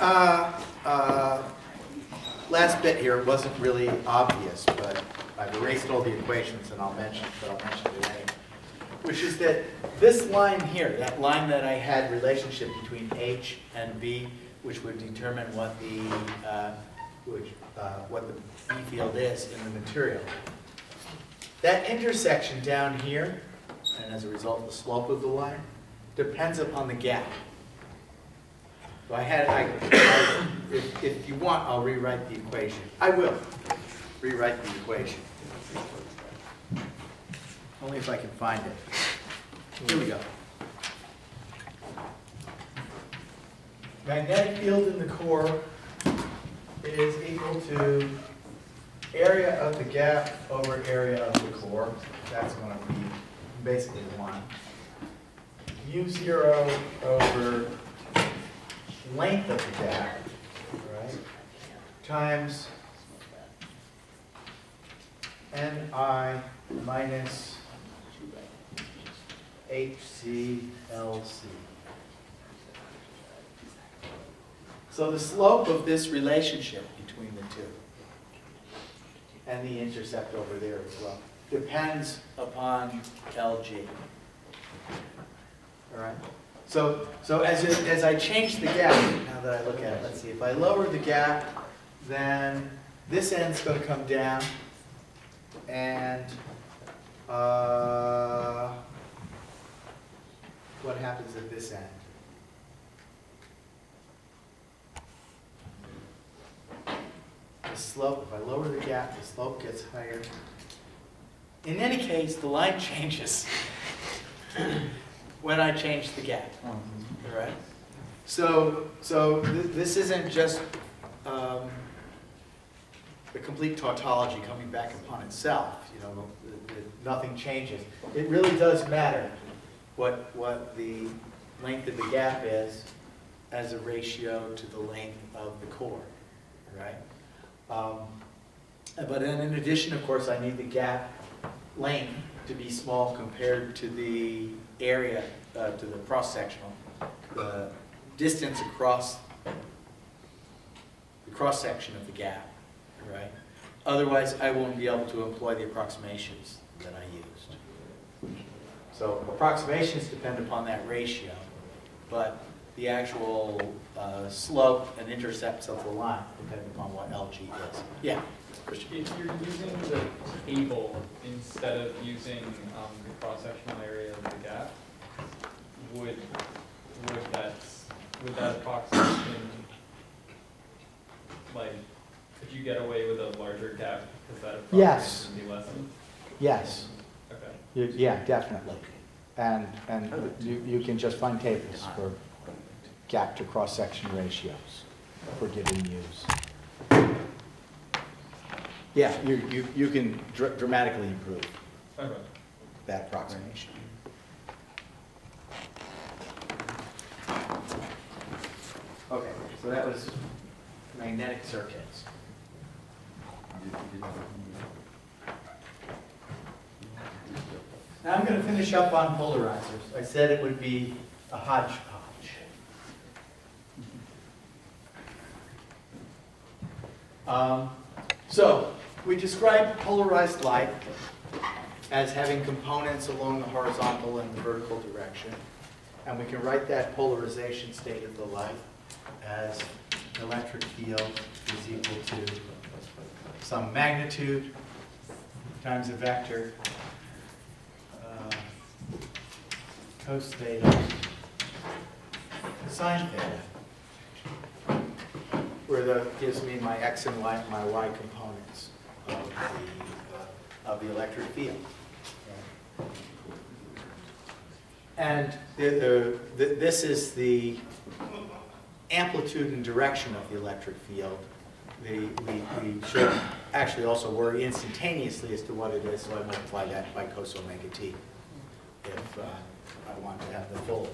uh, uh, last bit here wasn't really obvious, but I've erased all the equations and I'll mention, but I'll mention it anyway. Which is that this line here, that line that I had relationship between H and B, which would determine what the, uh, which, uh, what the B field is in the material. That intersection down here, and as a result, the slope of the line, depends upon the gap. So I had, I, I- if, if you want, I'll rewrite the equation. I will rewrite the equation. Only if I can find it. Here we go. Magnetic field in the core is equal to area of the gap over area of the core. That's going to be basically one. U zero over length of the gap, right, times Ni minus HCLC. So the slope of this relationship between the two and the intercept over there as well depends upon LG. All right? So, so as, it- as I change the gap, now that I look at it, let's see, if I lower the gap, then this end's going to come down, and uh, what happens at this end? The slope, if I lower the gap, the slope gets higher. In any case, the line changes when I change the gap. All right? So, so th- this isn't just um, the complete tautology coming back upon itself, you know, the- the- nothing changes. It really does matter what, what the length of the gap is as a ratio to the length of the core, right? Um, But then in addition, of course, I need the gap length to be small compared to the area, uh, to the cross-sectional, the distance across, the cross-section of the gap, right? Otherwise, I won't be able to employ the approximations that I used. So approximations depend upon that ratio, but the actual uh, slope and intercepts of the line depend upon what LG is. Yeah? If you're using the table instead of using um, the cross-sectional area of the gap, would, would that, would that approximation, like, could you get away with a larger gap because that Yes. approximation would be lessened? Yes, Okay. you- yeah, definitely. And, and you, you can just find tables for gap to cross-section ratios for given use. Yeah, you, you, you can dr- dramatically improve Okay. that approximation. Okay, so that was magnetic circuits. Now I'm going to finish up on polarizers. I said it would be a hodgepodge. Um, So, we describe polarized light as having components along the horizontal and the vertical direction. And we can write that polarization state of the light as electric field is equal to some magnitude times a vector uh, cos theta sine theta, where that gives me my x and y, my y components of the, uh, of the electric field. And the, the, th- this is the amplitude and direction of the electric field. The, we, we should actually also worry instantaneously as to what it is, so I multiply that by cos omega t if uh, I want to have the full.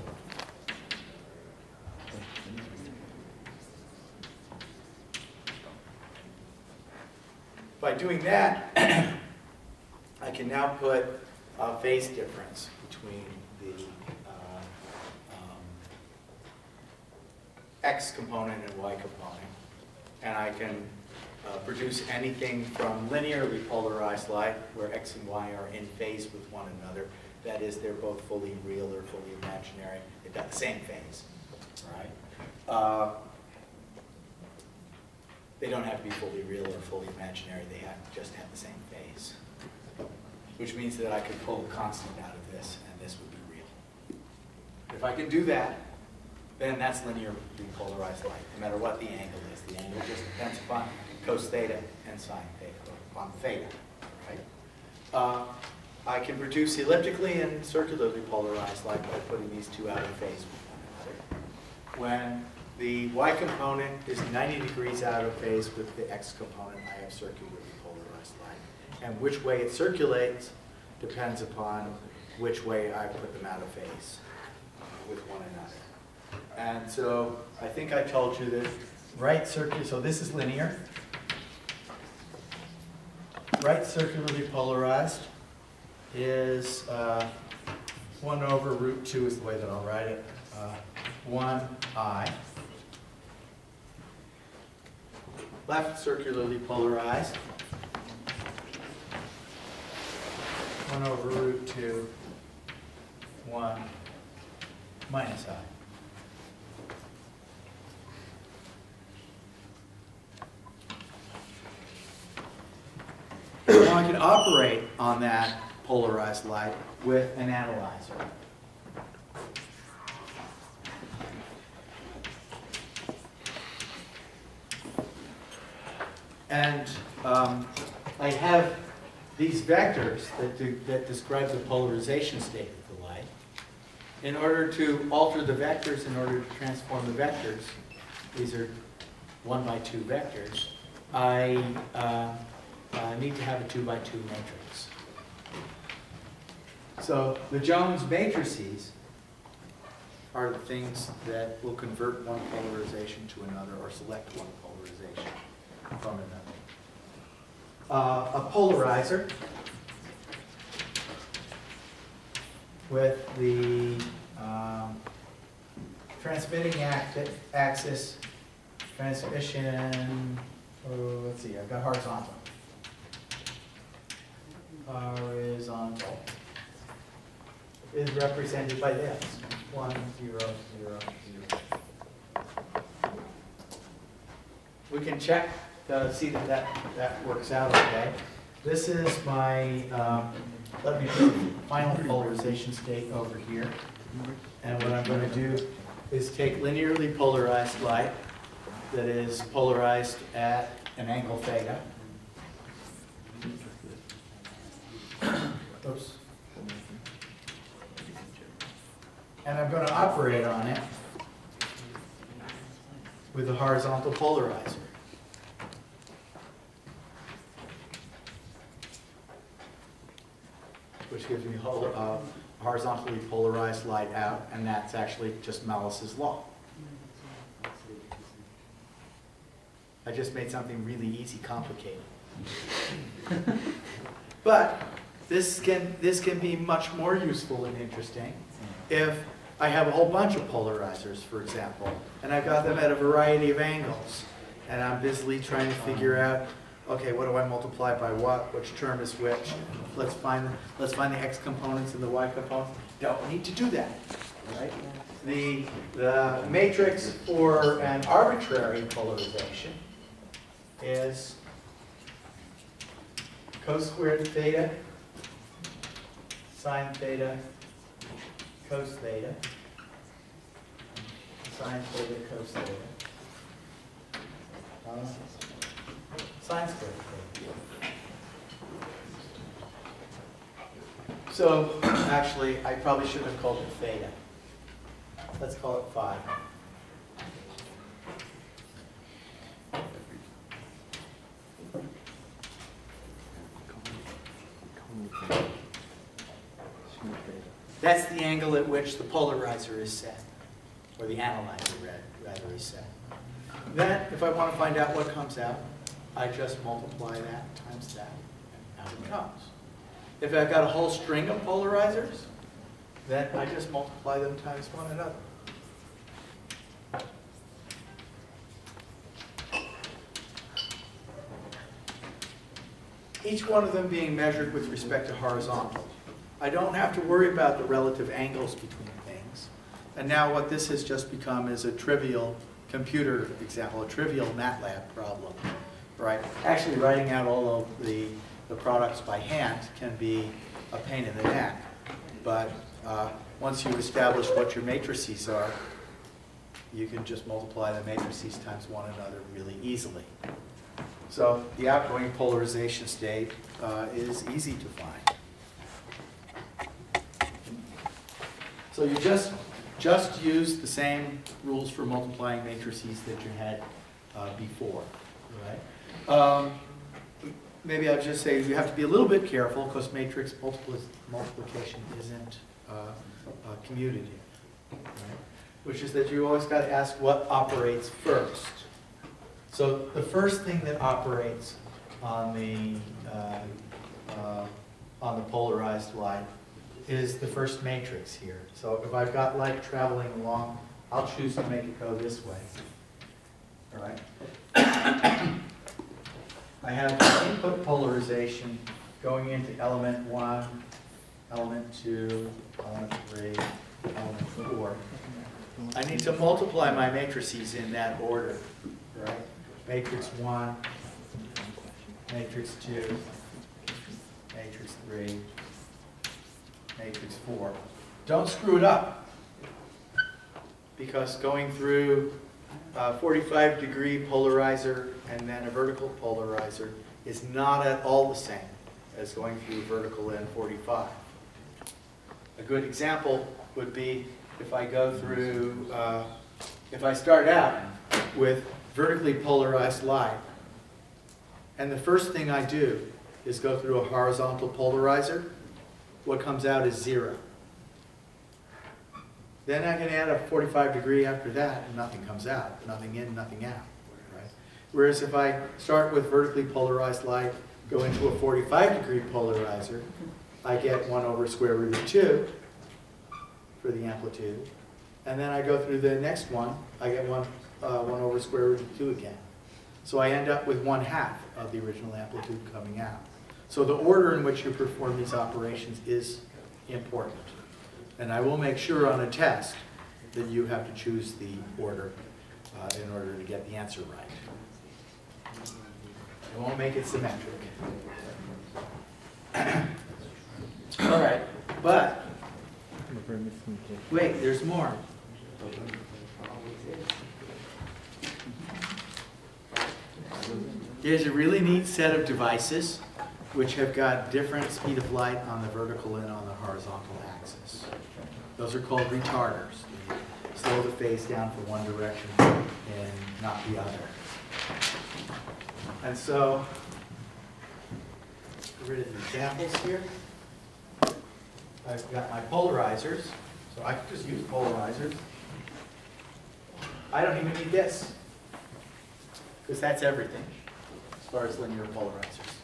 By doing that, I can now put a phase difference between the uh, um, X component and Y component. And I can uh, produce anything from linearly polarized light, where X and Y are in phase with one another. That is, they're both fully real or fully imaginary. They've got the same phase, right? Uh, They don't have to be fully real or fully imaginary. They have, just have the same phase. Which means that I could pull a constant out of this, and this would be real. If I can do that, then that's linear repolarized light, no matter what the angle is. The angle just depends upon cos theta and sine theta, on theta, right? Uh, I can produce elliptically and circularly polarized light by putting these two out of phase with one another. When the y component is 90 degrees out of phase with the x component, I have circularly polarized light. And which way it circulates depends upon which way I put them out of phase with one another. And so I think I told you that right circular, so this is linear. Right circularly polarized is uh, 1 over root 2 is the way that I'll write it. Uh, 1i. Left circularly polarized. 1 over root 2, 1 minus i. Now I can operate on that polarized light with an analyzer. And um, I have these vectors that, do, that describe the polarization state of the light. In order to alter the vectors, in order to transform the vectors, these are one by two vectors, I uh, uh, need to have a two by two matrix. So the Jones matrices are the things that will convert one polarization to another or select one polarization from another. Uh, a polarizer with the um, transmitting axis, transmission, oh, let's see, I've got horizontal. Horizontal is represented by this, one, zero, zero, zero. We can check, to see that that, that works out okay. This is my, um, let me put final polarization state over here. And what I'm going to do is take linearly polarized light that is polarized at an angle theta. Oops. And I'm going to operate on it with a horizontal polarizer. Which gives me uh, horizontally polarized light out, and that's actually just Malus's law. I just made something really easy complicated. But this can, this can be much more useful and interesting if I have a whole bunch of polarizers, for example, and I've got them at a variety of angles, and I'm busily trying to figure out, okay, what do I multiply by what, which term is which? Let's find, the, let's find the x components and the y components. Don't need to do that, right? The, the matrix for an arbitrary polarization is cos squared theta, sine theta, cos theta, sine theta, cos theta, uh, So, actually, I probably should have called it theta. Let's call it phi. That's the angle at which the polarizer is set, or the analyzer rather is set. Then, if I want to find out what comes out, I just multiply that times that, and out it comes. If I've got a whole string of polarizers, then I just multiply them times one another. Each one of them being measured with respect to horizontal. I don't have to worry about the relative angles between things. And now what this has just become is a trivial computer example, a trivial MATLAB problem right? Actually, writing out all of the, the products by hand can be a pain in the neck. But uh, once you establish what your matrices are, you can just multiply the matrices times one another really easily. So the outgoing polarization state uh, is easy to find. So you just, just use the same rules for multiplying matrices that you had uh, before? Um, Maybe I'll just say you have to be a little bit careful because matrix multipli- multiplication isn't uh, uh, commutative, right? Which is that you always got to ask what operates first. So the first thing that operates on the, uh, uh, on the polarized light is the first matrix here. So if I've got light traveling along, I'll choose to make it go this way. All right? I have input polarization going into element one, element two, element three, element four. I need to multiply my matrices in that order, right? Matrix one, matrix two, matrix three, matrix four. Don't screw it up. Because going through a 45 degree polarizer and then a vertical polarizer is not at all the same as going through vertical N45. A good example would be if I go through, uh, if I start out with vertically polarized light, and the first thing I do is go through a horizontal polarizer, what comes out is zero. Then I can add a 45 degree after that, and nothing comes out. Nothing in, nothing out. Whereas if I start with vertically polarized light, go into a 45 degree polarizer, I get 1 over square root of 2 for the amplitude. And then I go through the next one, I get 1, uh, 1 over square root of 2 again. So I end up with 1 half of the original amplitude coming out. So the order in which you perform these operations is important. And I will make sure on a test that you have to choose the order uh, in order to get the answer right. Won't make it symmetric. All right, but, wait, there's more. There's a really neat set of devices which have got different speed of light on the vertical and on the horizontal axis. Those are called retarders. They slow the phase down for one direction and not the other. And so, get rid of the examples here. I've got my polarizers, so I can just use polarizers. I don't even need this, because that's everything, as far as linear polarizers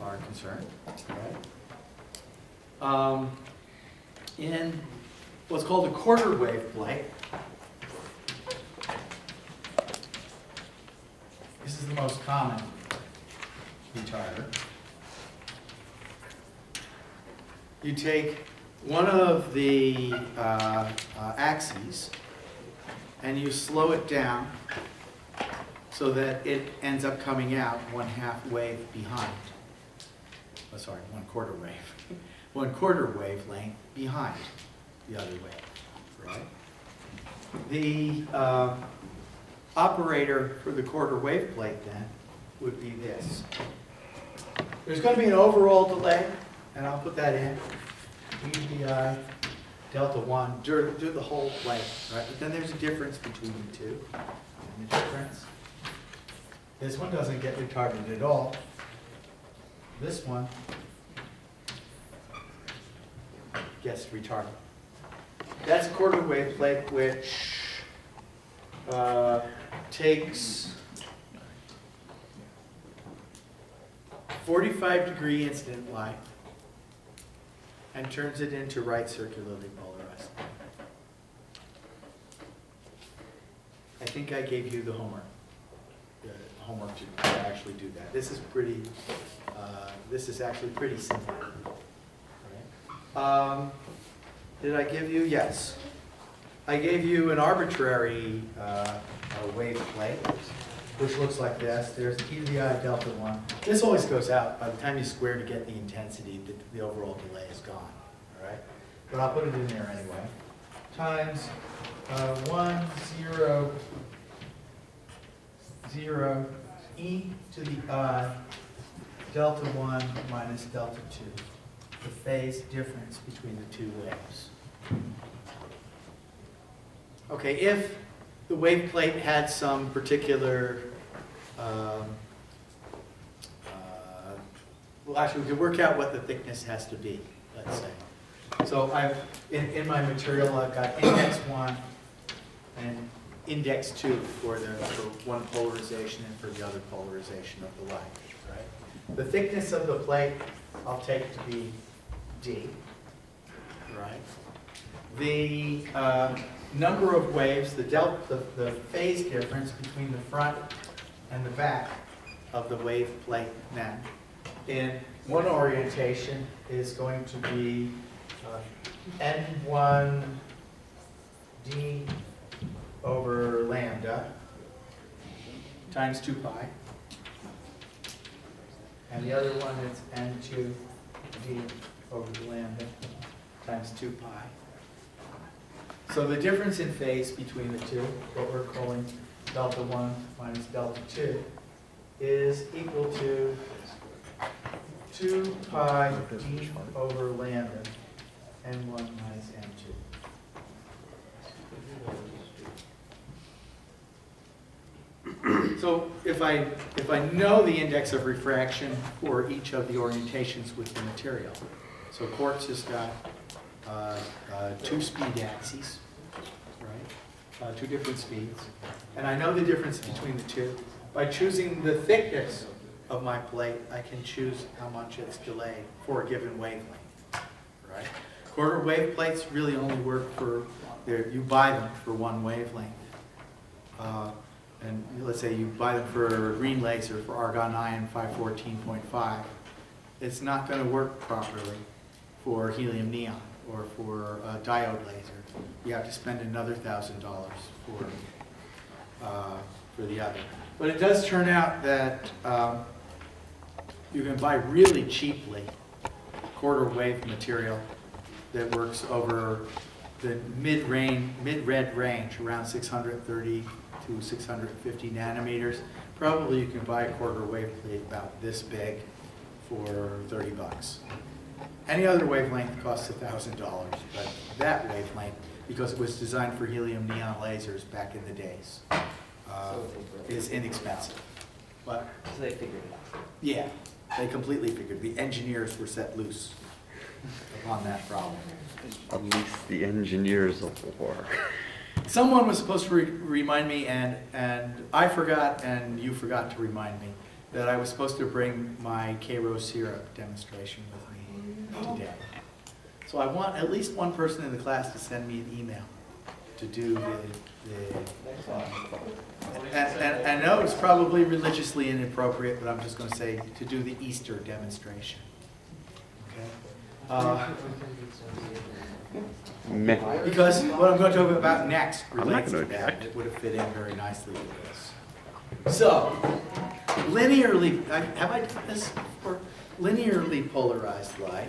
are concerned. right? Um, in what's called a quarter wave plate, this is the most common retarder. You take one of the uh, uh, axes and you slow it down so that it ends up coming out one half wave behind. Oh, sorry, one quarter wave. one quarter wavelength behind the other wave, right? The uh, operator for the quarter wave plate then would be this. There's going to be an overall delay, and I'll put that in. EDI delta 1, do, do the whole plate, right? But then there's a difference between the two. And the difference, this one doesn't get retarded at all. This one gets retarded. That's quarter wave plate which uh, takes 45 degree incident light and turns it into right circularly polarized. I think I gave you the homework, the homework to actually do that. This is pretty Uh, This is actually pretty simple. Um, Did I give you, yes. I gave you an arbitrary uh, wave plate, which looks like this. There's e to the i delta 1. This always goes out. By the time you square to get the intensity, the the overall delay is gone, all right? But I'll put it in there anyway. Times uh, 1, 0, 0, e to the i delta 1 minus delta 2, the phase difference between the two waves. Okay, if the wave plate had some particular, um, uh, well, actually, we could work out what the thickness has to be, let's say. So I've, in, in my material, I've got index one and index two for the, for one polarization and for the other polarization of the light, right? The thickness of the plate, I'll take to be D, right? The uh, number of waves, the del, the, the phase difference between the front and the back of the wave plate then in one orientation is going to be uh, N1 D over lambda times 2 pi. And the other one is N2 D over lambda times 2 pi. So the difference in phase between the two, what we're calling delta 1 minus delta 2, is equal to 2 pi d over lambda n1 minus n2. So if I, if I know the index of refraction for each of the orientations with the material, so quartz has got uh, uh, two speed axes, right? Uh, Two different speeds. And I know the difference between the two. By choosing the thickness of my plate, I can choose how much it's delayed for a given wavelength, right? Quarter wave plates really only work for, you buy them for one wavelength. Uh, And let's say you buy them for green laser for argon ion 514.5. It's not going to work properly for helium neon or for a diode laser. You have to spend another thousand dollars for, uh, for the other. But it does turn out that um, you can buy really cheaply quarter wave material that works over the mid-range, mid-red range, around 630 to 650 nanometers. Probably you can buy a quarter wave plate about this big for 30 bucks. Any other wavelength costs $1,000, but that wavelength, because it was designed for helium neon lasers back in the days, uh, is inexpensive. But, So they figured it out. yeah, they completely figured, the engineers were set loose upon that problem. At least the engineers of war. Someone was supposed to re- remind me, and, and I forgot, and you forgot to remind me, that I was supposed to bring my Karo syrup demonstration with me today. So I want at least one person in the class to send me an email to do the, the, and, and and I know it's probably religiously inappropriate, but I'm just gonna say, to do the Easter demonstration. Okay? Uh, because what I'm going to talk about next relates to that. object. It would have fit in very nicely with this. So, linearly, have I done this before? Linearly polarized light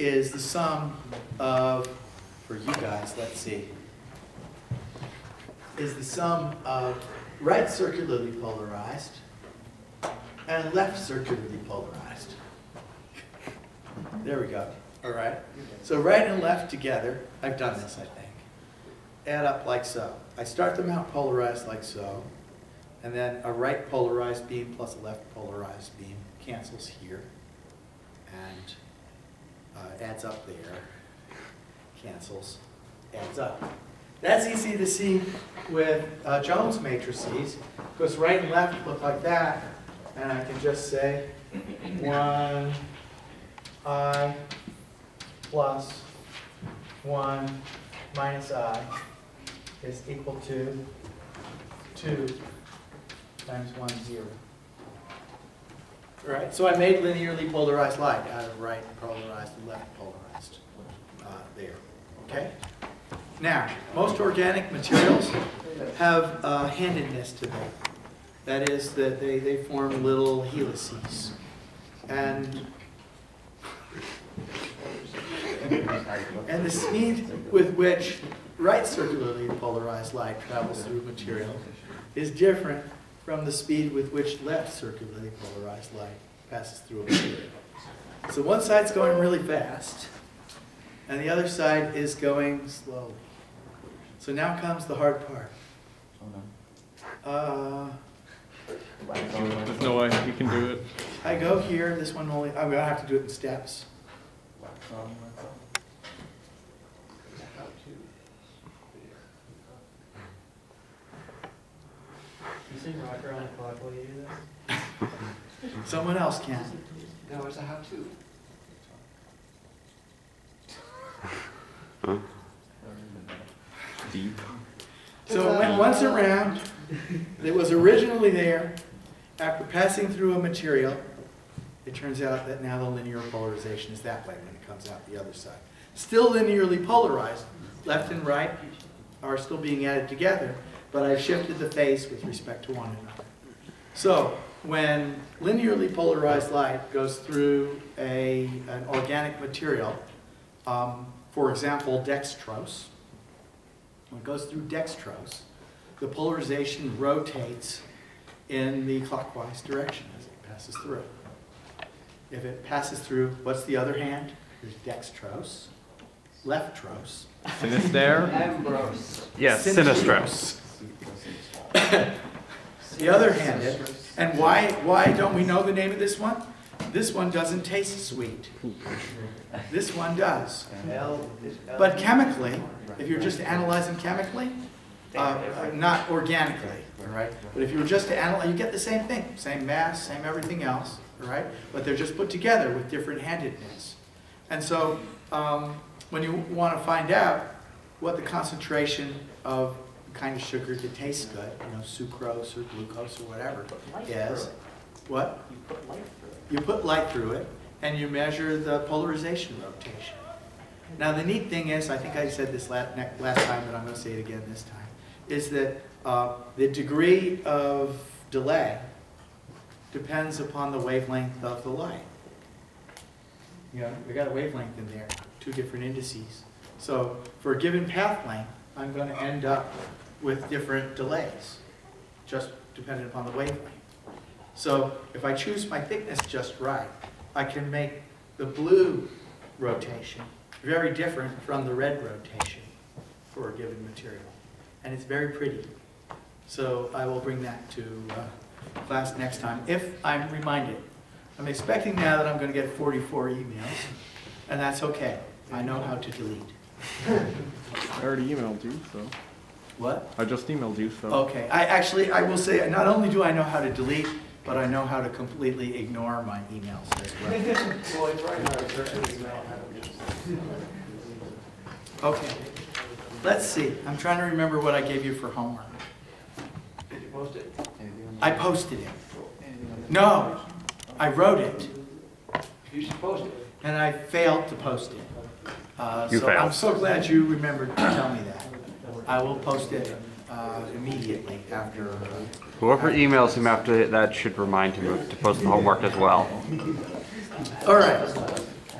is the sum of, for you guys, let's see, is the sum of right circularly polarized and left circularly polarized. There we go. All right. So right and left together, I've done this, I think. Add up like so. I start them out polarized like so, and then a right polarized beam plus a left polarized beam cancels here, and uh, adds up there, cancels, adds up. That's easy to see with uh, Jones matrices, because right and left look like that, and I can just say one i plus 1 minus i is equal to 2 times 1, 0. Right, so I made linearly polarized light out of right polarized and left polarized uh, there, okay? Now, most organic materials have uh, handedness to them. That is, that they, they form little helices. And, and the speed with which right circularly polarized light travels through material is different from the speed with which left circularly polarized light passes through a material. So one side's going really fast, and the other side is going slowly. So now comes the hard part. Uh, There's no way you can do it. I go here, this one only, I'm gonna have to do it in steps. You sing rock around the clock while you do this? Someone else can. No, it's a how-to. Deep. So it went once around, it was originally there, after passing through a material, it turns out that now the linear polarization is that way when it comes out the other side. Still linearly polarized, left and right are still being added together, but I've shifted the phase with respect to one another. So when linearly polarized light goes through a, an organic material, um, for example, dextrose, when it goes through dextrose, the polarization rotates in the clockwise direction as it passes through. If it passes through, what's the other hand? There's dextrose, leftrose, Sinister? Ambrose. Yes, Sinistros. The other handed, and why, why don't we know the name of this one? This one doesn't taste sweet. This one does. But chemically, if you're just analyzing chemically, uh, not organically, all right? But if you were just to analyze, you get the same thing, same mass, same everything else, right? But they're just put together with different handedness. And so, um, when you want to find out what the concentration of kind of sugar that tastes good, you know, sucrose or glucose or whatever is, what? You put light through it. You put light through it, and you measure the polarization rotation. Now, the neat thing is, I think I said this last, last time, but I'm going to say it again this time, is that uh, the degree of delay depends upon the wavelength of the light. You know, we got a wavelength in there, two different indices. So for a given path length, I'm going to end up with different delays, just dependent upon the wavelength. So if I choose my thickness just right, I can make the blue rotation very different from the red rotation for a given material. And it's very pretty. So I will bring that to uh, class next time, if I'm reminded. I'm expecting now that I'm going to get 44 emails, and that's okay. I know how to delete. I already emailed you, so. What? I just emailed you, so. Okay, I actually, I will say, not only do I know how to delete, but I know how to completely ignore my emails as well. Well, it's right now, it's certainly. Okay, let's see, I'm trying to remember what I gave you for homework. Did you post it? I posted it. No, I wrote it, You should post it. and I failed to post it. Uh, You so I'm so glad you remembered to tell me that. I will post it uh, immediately after. uh, Whoever emails him after that should remind him to post the homework as well. All right.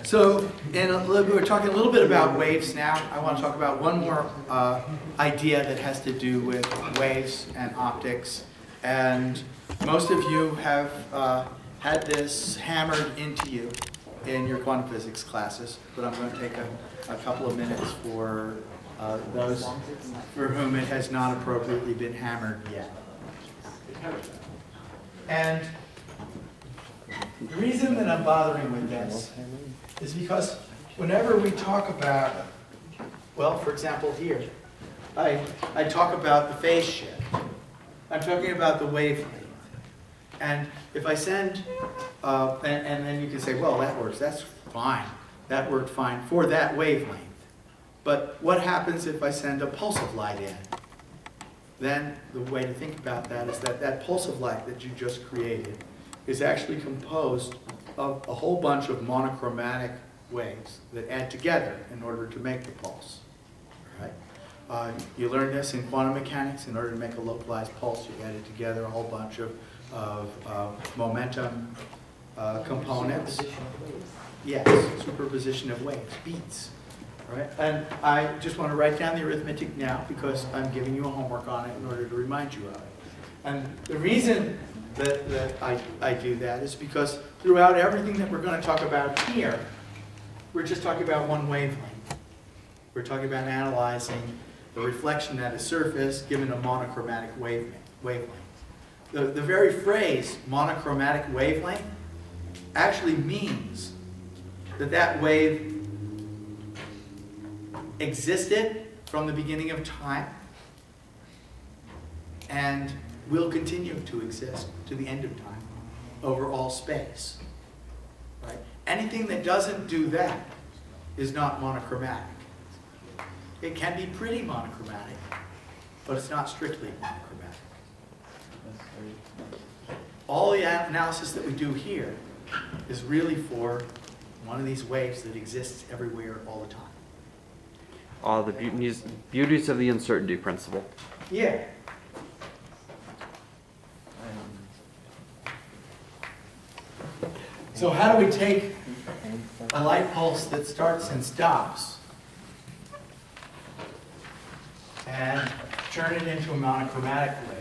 So, and a little- we're talking a little bit about waves now. I want to talk about one more uh, idea that has to do with waves and optics. And most of you have uh, had this hammered into you in your quantum physics classes, but I'm going to take a, a couple of minutes for uh, those for whom it has not appropriately been hammered yet. And the reason that I'm bothering with this is because whenever we talk about, well, for example, here, I, I talk about the phase shift. I'm talking about the wavelength. And if I send, uh, and, and then you can say, well, that works, that's fine. That worked fine for that wavelength. But what happens if I send a pulse of light in? Then the way to think about that is that that pulse of light that you just created is actually composed of a whole bunch of monochromatic waves that add together in order to make the pulse. Right? Uh, You learn this in quantum mechanics. In order to make a localized pulse, you added together a whole bunch of, of uh, momentum uh, components. Yes, superposition of waves, beats. All right? And I just want to write down the arithmetic now because I'm giving you a homework on it in order to remind you of it. And the reason that, that I, I do that is because throughout everything that we're going to talk about here, we're just talking about one wavelength. We're talking about analyzing the reflection at a surface given a monochromatic wavelength. wavelength. The, the very phrase monochromatic wavelength actually means that that wave existed from the beginning of time and will continue to exist to the end of time over all space. Right? Anything that doesn't do that is not monochromatic. It can be pretty monochromatic, but it's not strictly monochromatic. All the analysis that we do here is really for one of these waves that exists everywhere all the time. All the beauties, beauties of the uncertainty principle. Yeah. So how do we take a light pulse that starts and stops and turn it into a monochromatic wave,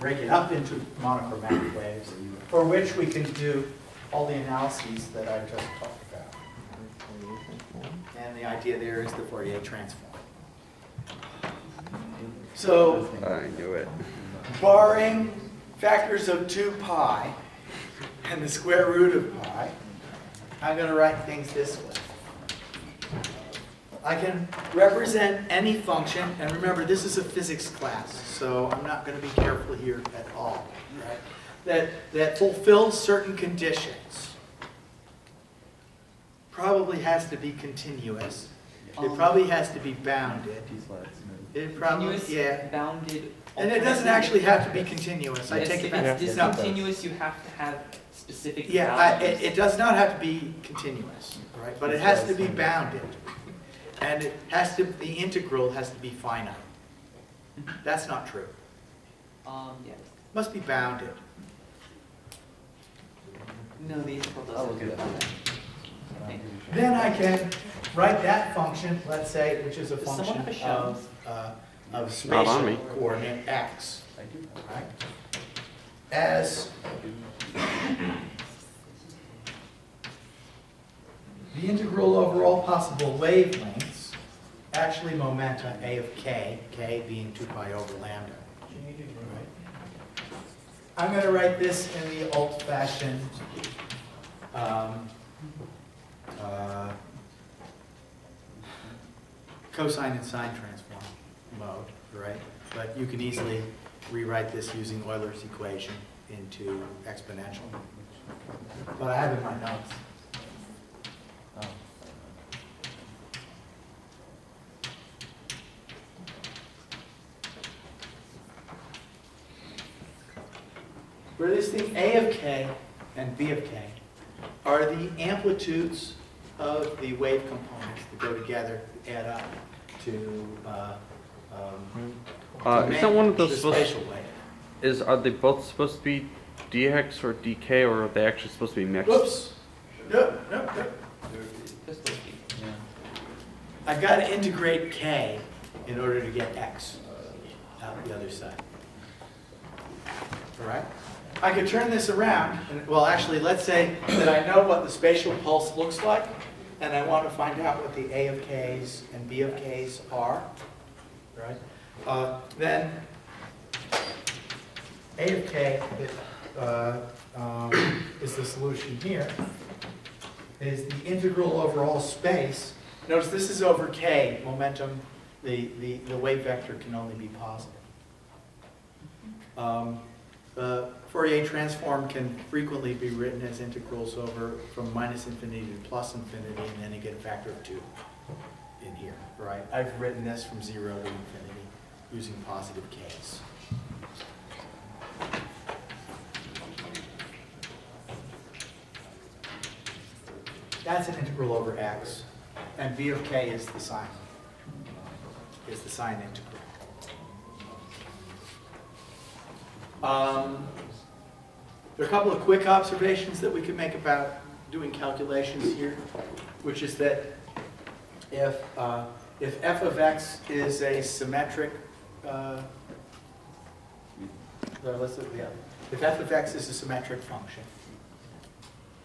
break it up into monochromatic waves, for which we can do all the analyses that I've just talked about. And the idea there is the Fourier transform. So I knew it. barring factors of 2 pi and the square root of pi, I'm going to write things this way. I can represent any function, and remember, this is a physics class, so I'm not going to be careful here at all, right? That, that fulfills certain conditions. Probably has to be continuous. It probably has to be bounded. It probably, Continuous, yeah. bounded. And it doesn't actually have to be continuous, I Yes, take it if back. it's No. discontinuous, you have to have specific Yeah, I- it, it does not have to be continuous, right, but it has to be bounded. And it has to, the integral has to be finite. That's not true. Um, yeah. Must be bounded. No, the integral doesn't do that. I. Then I can write that function, let's say, which is a Does someone function have a show? of, uh, of Not on me. spatial coordinate x. right, As the integral over all possible wavelengths, actually momenta a of k, k being 2 pi over lambda. I'm going to write this in the old-fashioned um, uh, cosine and sine transform mode, right? But you can easily rewrite this using Euler's equation into exponential. But I have it in my notes. Where this thing A of k and B of k are the amplitudes of the wave components that go together, add up to, uh, um, Uh, to is that one of those supposed, spatial wave. is, are they both supposed to be dx or dk, or are they actually supposed to be mixed? Whoops, no, no, no. Just those people. I've got to integrate k in order to get x out the other side. All right? I could turn this around, and, well, actually, let's say that I know what the spatial pulse looks like, and I want to find out what the A of k's and B of k's are, right? Uh, Then, A of k uh, um, is the solution here, is the integral over all space. Notice this is over k, momentum, the, the, the wave vector can only be positive. Um, the Fourier transform can frequently be written as integrals over from minus infinity to plus infinity and then again factor of 2 in here, right? I've written this from 0 to infinity using positive k's. That's an integral over x, and v of k is the sine, is the sine integral. Um, There are a couple of quick observations that we could make about doing calculations here, which is that if, uh, if f of x is a symmetric, uh, let's look, yeah, if f of x is a symmetric function,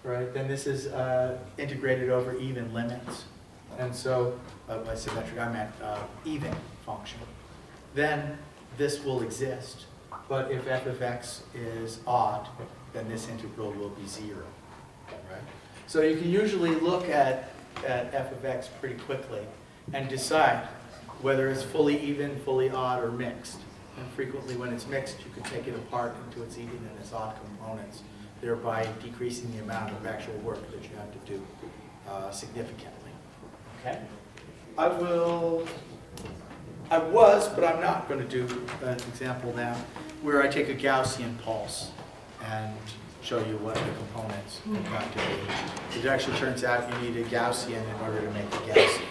right, then this is uh, integrated over even limits. And so, uh, by symmetric, I meant uh, even function. Then this will exist. But if f of x is odd, then this integral will be zero, right? So you can usually look at, at f of x pretty quickly and decide whether it's fully even, fully odd, or mixed. And frequently, when it's mixed, you can take it apart into its even and its odd components, thereby decreasing the amount of actual work that you have to do uh, significantly. Okay? I will, I was, but I'm not going to do an example now, where I take a Gaussian pulse and show you what the components hmm. have got to be. It actually turns out you need a Gaussian in order to make a Gaussian.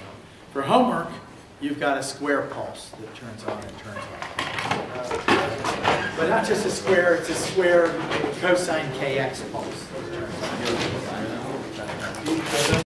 For homework, you've got a square pulse that turns on and turns off. But not just a square, it's a square cosine kx pulse. that turns on.